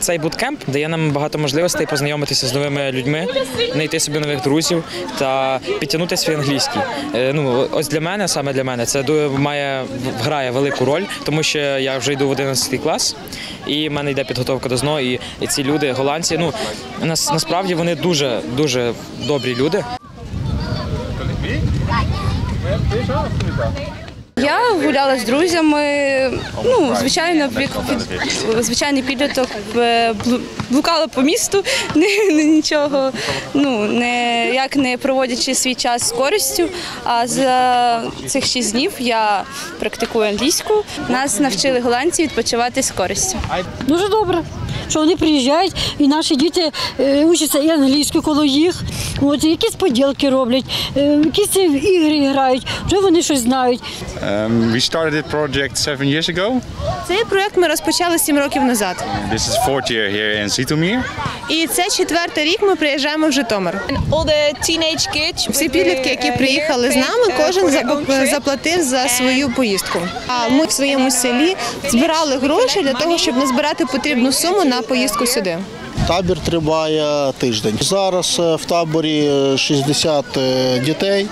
цей буткемп дає нам багато можливостей познайомитися з новими людьми, знайти собі нових друзів та підтягнути свій англійський. Е, Ну ось для мене, саме для мене, це має грає велику роль, тому що я вже йду в 11 клас, і в мене йде підготовка до ЗНО. І, ці люди, голландці, ну нас насправді вони дуже дуже добрі люди. Я гуляла з друзями. Ну, звичайно, звичайний підліток е, блукала по місту, не нічого, ну не як не проводячи свій час з користю. А за цих шість днів я практикую англійську. Нас навчили голландці відпочивати з користю. Дуже добре, що вони приїжджають, і наші діти е, учаться і англійською коло їх. От, якісь поділки роблять, е, якісь ігри грають, вже вони щось знають. Um, we started this project seven years ago. Цей проект ми розпочали сім років назад. This is fourth year here in Zitomir. І це четвертий рік ми приїжджаємо в Житомир. Всі підлітки, які приїхали з нами, кожен заплатив за свою поїздку. А ми в своєму селі збирали гроші для того, щоб назбирати потрібну суму на поїздку сюди. Табір триває тиждень. Зараз е, в таборі е, 60 е, дітей.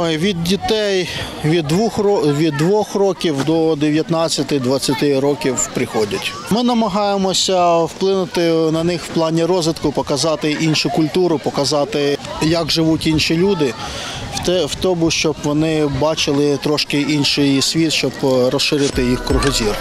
Е, Від дітей від двох, від двох років до 19-20 років приходять. Ми намагаємося вплинути на них в плані розвитку, показати іншу культуру, показати, як живуть інші люди, в тому, щоб вони бачили трошки інший світ, щоб розширити їх кругозір.